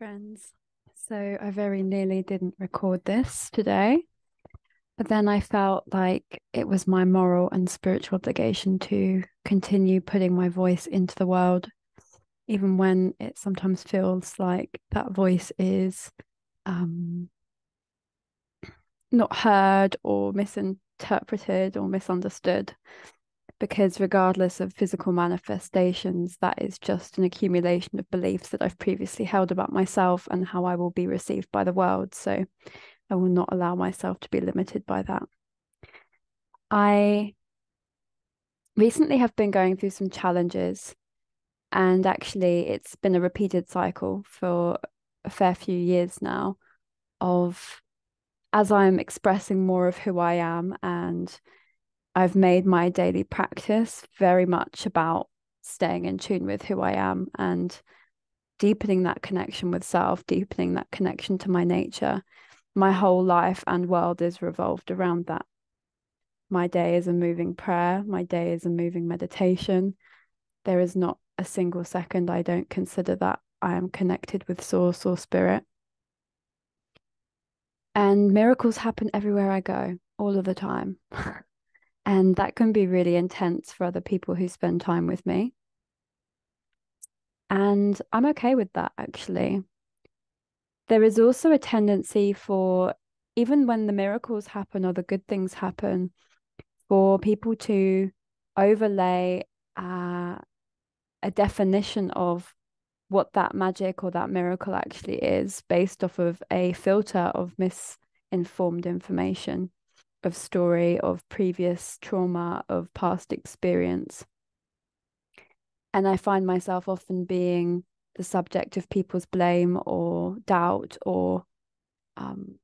friends. So I very nearly didn't record this today, but then I felt like it was my moral and spiritual obligation to continue putting my voice into the world, even when it sometimes feels like that voice is um, not heard or misinterpreted or misunderstood because regardless of physical manifestations, that is just an accumulation of beliefs that I've previously held about myself and how I will be received by the world. So I will not allow myself to be limited by that. I recently have been going through some challenges, and actually, it's been a repeated cycle for a fair few years now of as I'm expressing more of who I am and I've made my daily practice very much about staying in tune with who I am and deepening that connection with self, deepening that connection to my nature. My whole life and world is revolved around that. My day is a moving prayer, my day is a moving meditation. There is not a single second I don't consider that I am connected with source or spirit. And miracles happen everywhere I go, all of the time. And that can be really intense for other people who spend time with me. And I'm okay with that, actually. There is also a tendency for, even when the miracles happen or the good things happen, for people to overlay uh, a definition of what that magic or that miracle actually is based off of a filter of misinformed information of story, of previous trauma, of past experience. And I find myself often being the subject of people's blame or doubt or um,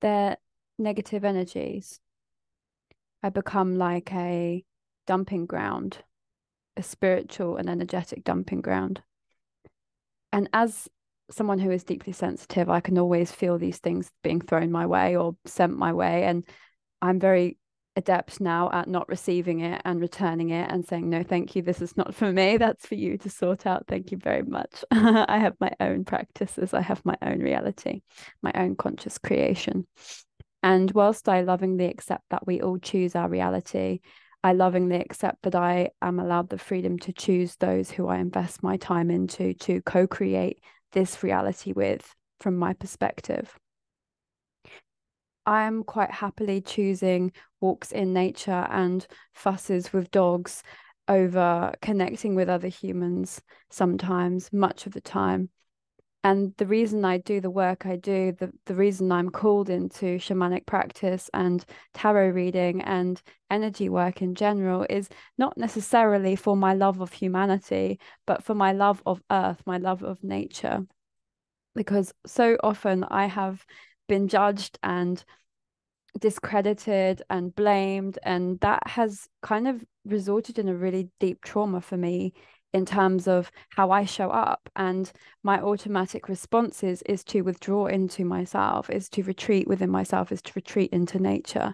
their negative energies. I become like a dumping ground, a spiritual and energetic dumping ground. And as someone who is deeply sensitive, I can always feel these things being thrown my way or sent my way. And I'm very adept now at not receiving it and returning it and saying, no, thank you. This is not for me. That's for you to sort out. Thank you very much. I have my own practices. I have my own reality, my own conscious creation. And whilst I lovingly accept that we all choose our reality, I lovingly accept that I am allowed the freedom to choose those who I invest my time into to co create this reality with from my perspective. I'm quite happily choosing walks in nature and fusses with dogs over connecting with other humans sometimes, much of the time. And the reason I do the work I do, the, the reason I'm called into shamanic practice and tarot reading and energy work in general is not necessarily for my love of humanity, but for my love of earth, my love of nature. Because so often I have been judged and discredited and blamed, and that has kind of resulted in a really deep trauma for me in terms of how I show up. And my automatic responses is to withdraw into myself, is to retreat within myself, is to retreat into nature.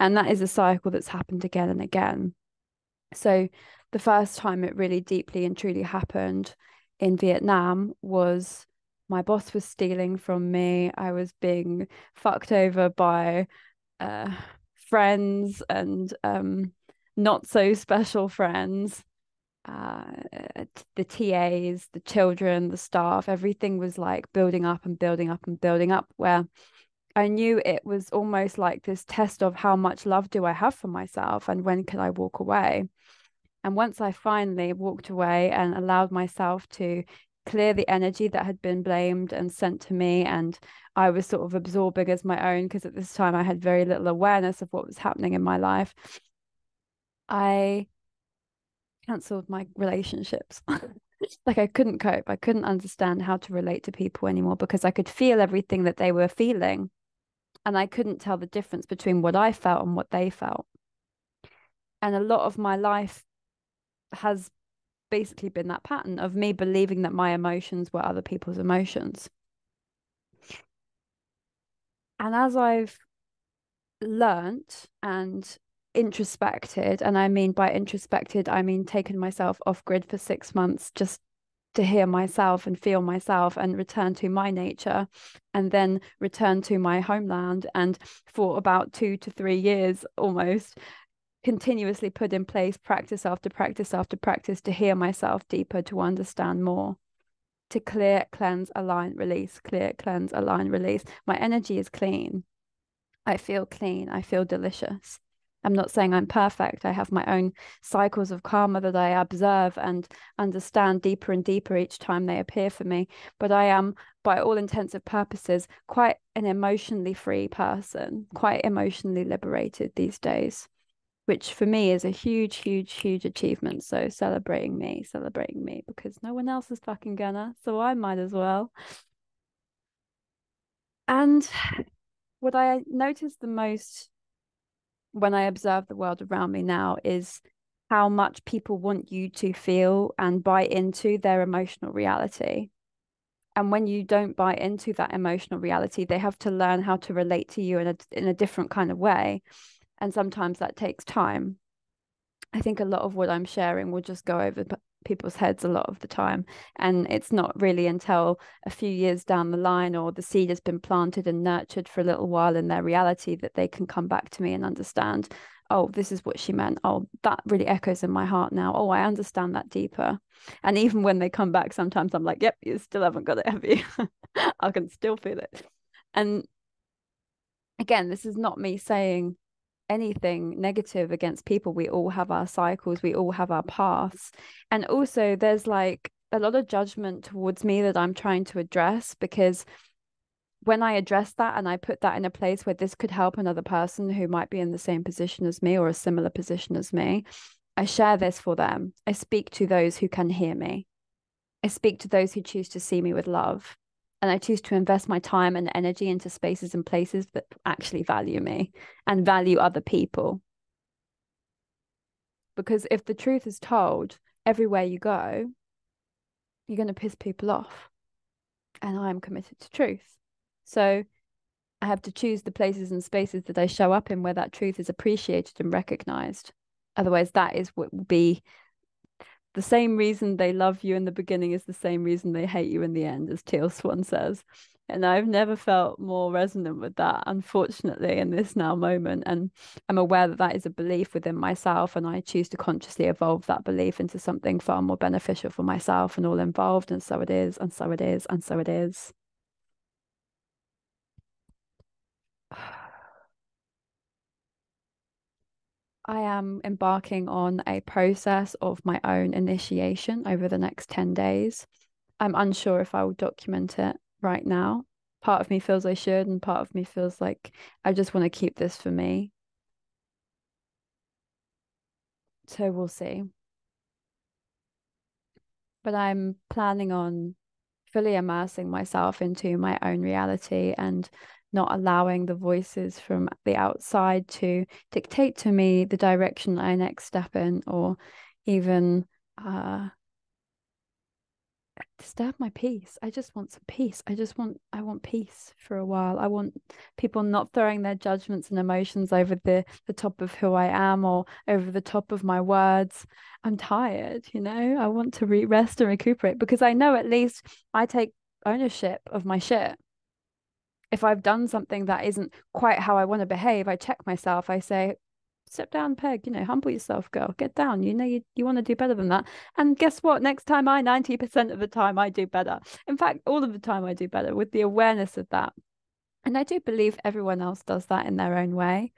And that is a cycle that's happened again and again. So the first time it really deeply and truly happened in Vietnam was my boss was stealing from me. I was being fucked over by uh, friends and um, not so special friends uh, the TAs, the children, the staff, everything was like building up and building up and building up. Where I knew it was almost like this test of how much love do I have for myself and when can I walk away. And once I finally walked away and allowed myself to clear the energy that had been blamed and sent to me, and I was sort of absorbing as my own because at this time I had very little awareness of what was happening in my life. I cancelled my relationships. like I couldn't cope. I couldn't understand how to relate to people anymore because I could feel everything that they were feeling. And I couldn't tell the difference between what I felt and what they felt. And a lot of my life has basically been that pattern of me believing that my emotions were other people's emotions. And as I've learnt and introspected. And I mean by introspected, I mean taken myself off grid for six months just to hear myself and feel myself and return to my nature and then return to my homeland and for about two to three years almost continuously put in place practice after practice after practice to hear myself deeper to understand more to clear cleanse align release clear cleanse align release. My energy is clean. I feel clean. I feel delicious I'm not saying I'm perfect. I have my own cycles of karma that I observe and understand deeper and deeper each time they appear for me. But I am, by all intents and purposes, quite an emotionally free person, quite emotionally liberated these days, which for me is a huge, huge, huge achievement. So celebrating me, celebrating me, because no one else is fucking gonna. So I might as well. And what I noticed the most when I observe the world around me now is how much people want you to feel and buy into their emotional reality. And when you don't buy into that emotional reality, they have to learn how to relate to you in a in a different kind of way. And sometimes that takes time. I think a lot of what I'm sharing will just go over people's heads a lot of the time. And it's not really until a few years down the line or the seed has been planted and nurtured for a little while in their reality that they can come back to me and understand, oh, this is what she meant. Oh, that really echoes in my heart now. Oh, I understand that deeper. And even when they come back, sometimes I'm like, yep, you still haven't got it, have you? I can still feel it. And again, this is not me saying anything negative against people. We all have our cycles, we all have our paths. And also, there's like a lot of judgment towards me that I'm trying to address because when I address that and I put that in a place where this could help another person who might be in the same position as me or a similar position as me, I share this for them. I speak to those who can hear me. I speak to those who choose to see me with love and I choose to invest my time and energy into spaces and places that actually value me and value other people. Because if the truth is told everywhere you go, you're going to piss people off. And I am committed to truth. So I have to choose the places and spaces that I show up in where that truth is appreciated and recognized. Otherwise, that is what will be the same reason they love you in the beginning is the same reason they hate you in the end, as Teal Swan says. And I've never felt more resonant with that, unfortunately, in this now moment. And I'm aware that that is a belief within myself, and I choose to consciously evolve that belief into something far more beneficial for myself and all involved. And so it is, and so it is, and so it is. I am embarking on a process of my own initiation over the next 10 days. I'm unsure if I will document it right now. Part of me feels I should, and part of me feels like I just want to keep this for me. So we'll see. But I'm planning on fully immersing myself into my own reality and not allowing the voices from the outside to dictate to me the direction I next step in or even uh disturb my peace. I just want some peace. I just want I want peace for a while. I want people not throwing their judgments and emotions over the the top of who I am or over the top of my words. I'm tired, you know. I want to re- rest and recuperate because I know at least I take ownership of my shit if I've done something that isn't quite how I want to behave, I check myself. I say, step down, peg, you know, humble yourself, girl, get down. You know, you, you want to do better than that. And guess what? Next time I 90% of the time I do better. In fact, all of the time I do better with the awareness of that. And I do believe everyone else does that in their own way.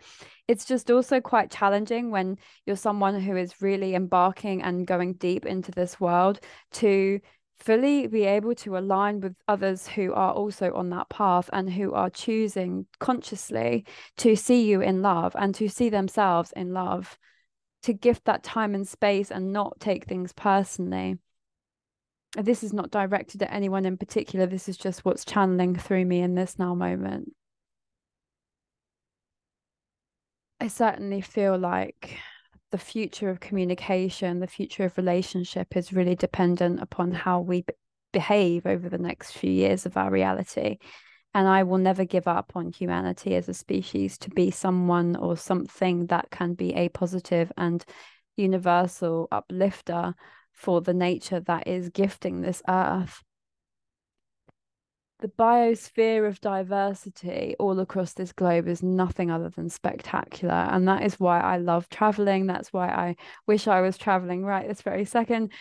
It's just also quite challenging when you're someone who is really embarking and going deep into this world to fully be able to align with others who are also on that path and who are choosing consciously to see you in love and to see themselves in love, to gift that time and space and not take things personally. This is not directed at anyone in particular. This is just what's channeling through me in this now moment. I certainly feel like the future of communication, the future of relationship is really dependent upon how we b- behave over the next few years of our reality. And I will never give up on humanity as a species to be someone or something that can be a positive and universal uplifter for the nature that is gifting this earth. The biosphere of diversity all across this globe is nothing other than spectacular. And that is why I love traveling. That's why I wish I was traveling right this very second.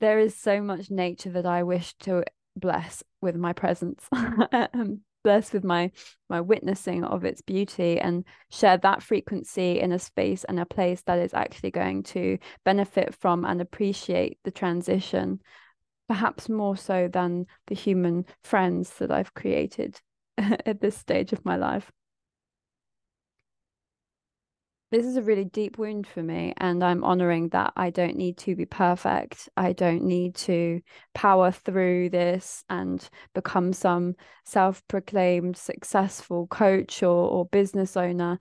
There is so much nature that I wish to bless with my presence. Um, blessed with my my witnessing of its beauty and share that frequency in a space and a place that is actually going to benefit from and appreciate the transition perhaps more so than the human friends that I've created at this stage of my life. This is a really deep wound for me and i'm honoring that i don't need to be perfect. I don't need to power through this and become some self-proclaimed successful coach or, or business owner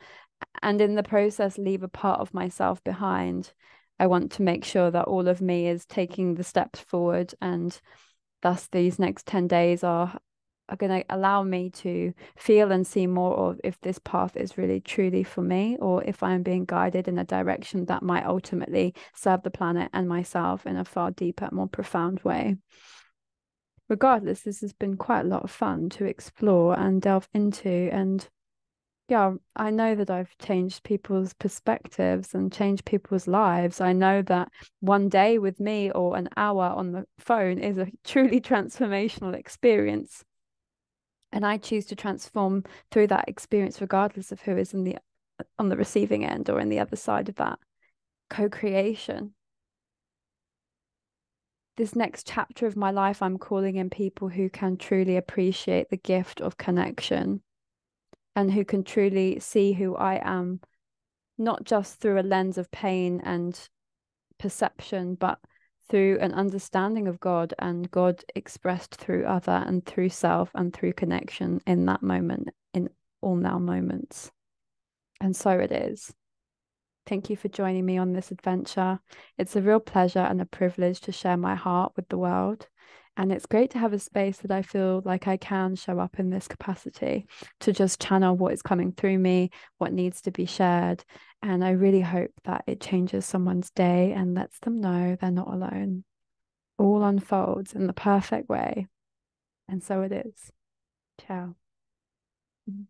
and in the process leave a part of myself behind i want to make sure that all of me is taking the steps forward and thus these next 10 days are are going to allow me to feel and see more of if this path is really truly for me or if I'm being guided in a direction that might ultimately serve the planet and myself in a far deeper, more profound way. Regardless, this has been quite a lot of fun to explore and delve into. And yeah, I know that I've changed people's perspectives and changed people's lives. I know that one day with me or an hour on the phone is a truly transformational experience and I choose to transform through that experience, regardless of who is in the on the receiving end or in the other side of that co-creation. This next chapter of my life, I'm calling in people who can truly appreciate the gift of connection and who can truly see who I am, not just through a lens of pain and perception, but through an understanding of God and God expressed through other and through self and through connection in that moment, in all now moments. And so it is. Thank you for joining me on this adventure. It's a real pleasure and a privilege to share my heart with the world. And it's great to have a space that I feel like I can show up in this capacity to just channel what is coming through me, what needs to be shared. And I really hope that it changes someone's day and lets them know they're not alone. All unfolds in the perfect way. And so it is. Ciao. Mm-hmm.